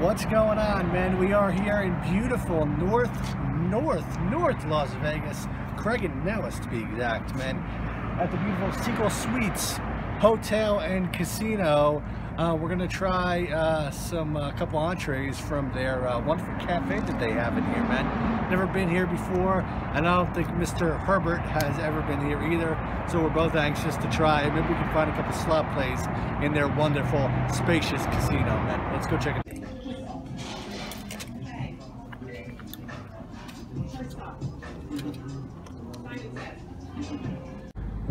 What's going on, man? We are here in beautiful North, North, North Las Vegas, Craig and Nellis to be exact, man, at the beautiful Siegel Suites Hotel and Casino. Uh, we're gonna try uh, some uh, couple entrees from their uh, wonderful cafe that they have in here, man. Never been here before, and I don't think Mr. Herbert has ever been here either. So we're both anxious to try, maybe we can find a couple slot plays in their wonderful, spacious casino, man. Let's go check it.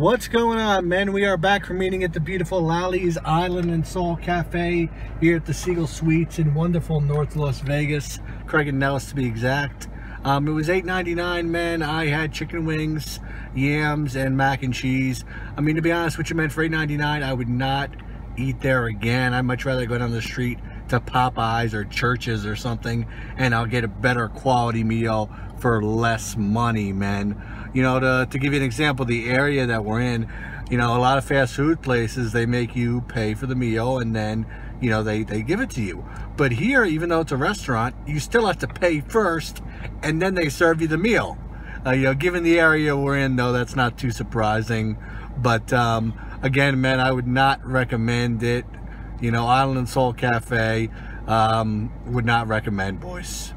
What's going on, men? We are back from meeting at the beautiful Lally's Island and Soul Cafe here at the Siegel Suites in wonderful North Las Vegas, Craig and Nellis to be exact. Um, it was $8.99, man. I had chicken wings, yams, and mac and cheese. I mean, to be honest with you, man, for $8.99, I would not eat there again. I'd much rather go down the street to Popeyes or Church's or something, and I'll get a better quality meal for less money, man. You know, to, to give you an example, the area that we're in, you know, a lot of fast food places, they make you pay for the meal and then, you know, they, they give it to you. But here, even though it's a restaurant, you still have to pay first and then they serve you the meal. Uh, you know, given the area we're in, though, that's not too surprising. But um, again, man, I would not recommend it. You know, Island and Soul Cafe um, would not recommend, boys.